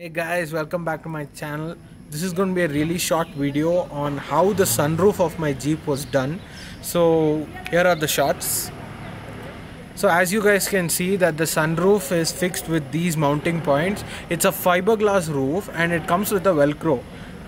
Hey guys, welcome back to my channel. This is going to be a really short video on how the sunroof of my Jeep was done. So here are the shots. So as you guys can see that the sunroof is fixed with these mounting points. It's a fiberglass roof and it comes with a velcro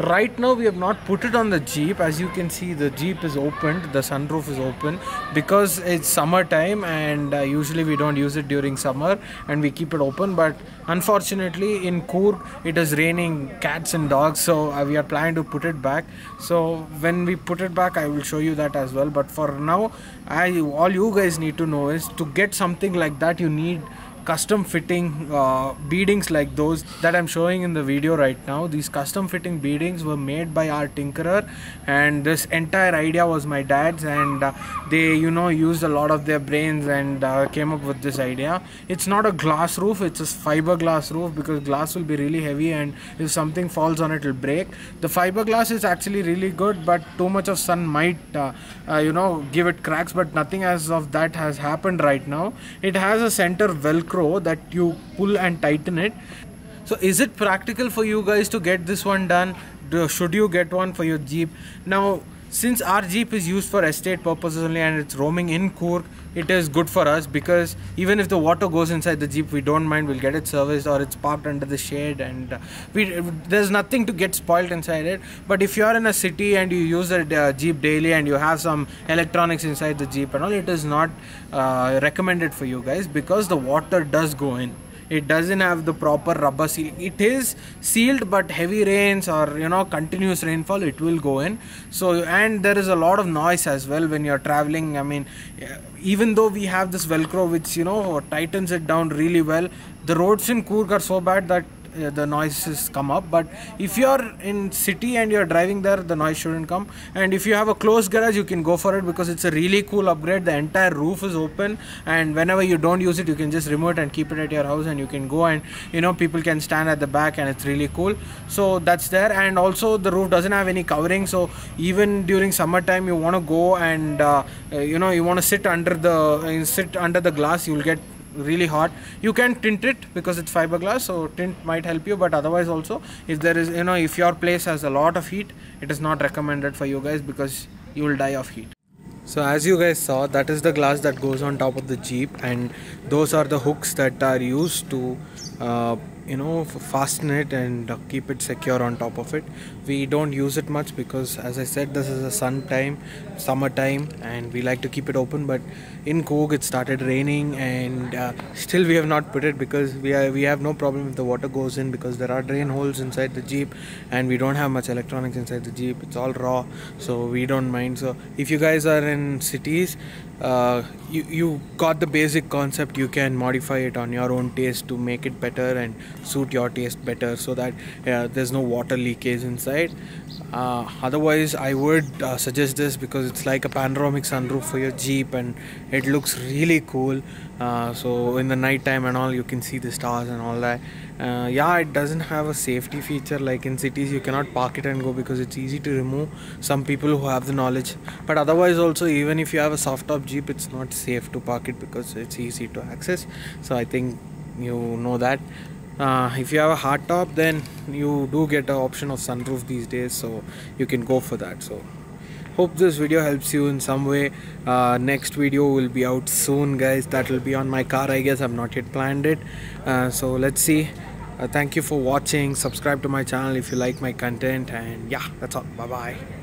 right now we have not put it on the jeep. As you can see the jeep is opened. The sunroof is open. Because it's summertime and uh, usually we don't use it during summer and we keep it open. But unfortunately in Coorg it is raining cats and dogs. So uh, we are planning to put it back. So when we put it back I will show you that as well. But for now I all you guys need to know is to get something like that you need custom fitting uh, beadings like those that I'm showing in the video right now. These custom fitting beadings were made by our tinkerer and this entire idea was my dad's and uh, they you know used a lot of their brains and uh, came up with this idea. It's not a glass roof, it's a fiberglass roof because glass will be really heavy and if something falls on it will break. The fiberglass is actually really good but too much of sun might uh, uh, you know give it cracks but nothing as of that has happened right now. It has a center velcro velcro that you pull and tighten it. So is it practical for you guys to get this one done? Should you get one for your jeep? Now since our jeep is used for estate purposes only and it's roaming in Coorg, it is good for us because even if the water goes inside the jeep we don't mind. We'll get it serviced or it's parked under the shade and uh, we there's nothing to get spoiled inside it. But if you're in a city and you use a uh, jeep daily and you have some electronics inside the jeep and all it is not uh, recommended for you guys because the water does go in it doesn't have the proper rubber seal. It is sealed but heavy rains or you know continuous rainfall it will go in. So and there is a lot of noise as well when you're traveling. I mean even though we have this velcro which you know tightens it down really well the roads in Coorg are so bad that uh, the noises come up. But if you're in city and you're driving there the noise shouldn't come. And if you have a closed garage you can go for it because it's a really cool upgrade. The entire roof is open. And whenever you don't use it you can just remove it and keep it at your house and you can go and you know people can stand at the back and it's really cool. So that's there. And also the roof doesn't have any covering. So even during summertime you want to go and uh, you know you want to sit under the uh, sit under the glass you'll get really hot. You can tint it because it's fiberglass so tint might help you but otherwise also if there is you know if your place has a lot of heat it is not recommended for you guys because you will die of heat. So as you guys saw that is the glass that goes on top of the jeep and those are the hooks that are used to uh, you know fasten it and keep it secure on top of it. We don't use it much because as I said this is a sun time summer time and we like to keep it open. But in Coorg it started raining and uh, still we have not put it because we are we have no problem if the water goes in because there are drain holes inside the jeep and we don't have much electronics inside the jeep. It's all raw so we don't mind. So if you guys are in cities uh, you you got the basic concept. You can modify it on your own taste to make it better and suit your taste better so that uh, there's no water leakage inside. Uh, otherwise I would uh, suggest this because it's like a panoramic sunroof for your Jeep and it looks really cool. Uh, so in the night time and all you can see the stars and all that. Uh, yeah it doesn't have a safety feature like in cities. You cannot park it and go because it's easy to remove. Some people who have the knowledge. But otherwise also even if you have a soft top Jeep it's not safe to park it because it's easy to access. So I think you know that uh, if you have a hard top then you do get an option of sunroof these days so you can go for that. So hope this video helps you in some way. Uh, next video will be out soon guys. That will be on my car I guess. I've not yet planned it. Uh, so let's see. Uh, thank you for watching. Subscribe to my channel if you like my content. And yeah that's all. Bye bye